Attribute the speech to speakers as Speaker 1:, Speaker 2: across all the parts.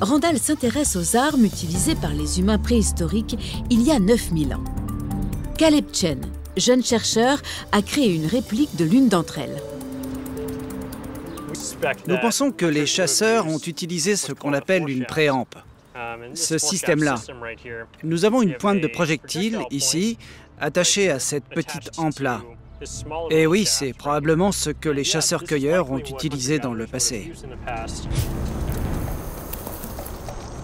Speaker 1: Randall s'intéresse aux armes utilisées par les humains préhistoriques il y a 9000 ans. Caleb Chen, jeune chercheur, a créé une réplique de l'une d'entre elles.
Speaker 2: Nous pensons que les chasseurs ont utilisé ce qu'on appelle une préampe. Ce système-là. Nous avons une pointe de projectile ici, attachée à cette petite ampe-là. Et oui, c'est probablement ce que les chasseurs-cueilleurs ont utilisé dans le passé.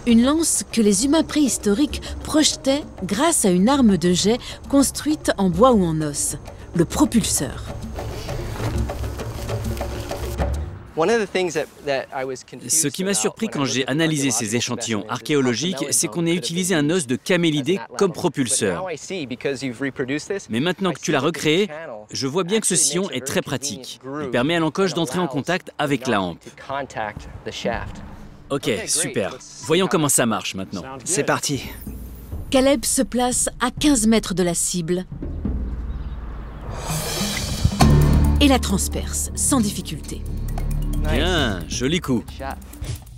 Speaker 1: Une lance que les humains préhistoriques projetaient grâce à une arme de jet construite en bois ou en os, le propulseur.
Speaker 3: Ce qui m'a surpris quand j'ai analysé ces échantillons archéologiques, c'est qu'on ait utilisé un os de camélidé comme propulseur. Mais maintenant que tu l'as recréé, je vois bien que ce sillon est très pratique. Il permet à l'encoche d'entrer en contact avec la hampe. Ok, super. Voyons comment ça marche maintenant.
Speaker 2: C'est parti.
Speaker 1: Caleb se place à 15 mètres de la cible et la transperce sans difficulté.
Speaker 3: Bien, joli coup.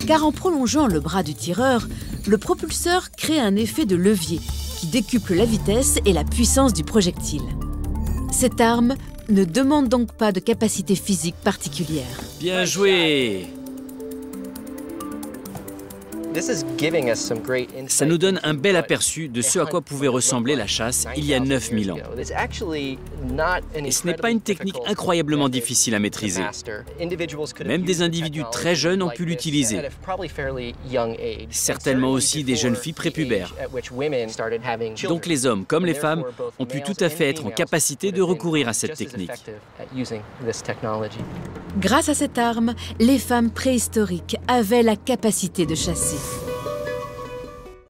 Speaker 1: Car en prolongeant le bras du tireur, le propulseur crée un effet de levier qui décuple la vitesse et la puissance du projectile. Cette arme ne demande donc pas de capacité physique particulière.
Speaker 3: Bien joué ça nous donne un bel aperçu de ce à quoi pouvait ressembler la chasse il y a 9000 ans. Et ce n'est pas une technique incroyablement difficile à maîtriser. Même des individus très jeunes ont pu l'utiliser. Certainement aussi des jeunes filles prépubères. Donc les hommes comme les femmes ont pu tout à fait être en capacité de recourir à cette technique.
Speaker 1: Grâce à cette arme, les femmes préhistoriques avaient la capacité de chasser.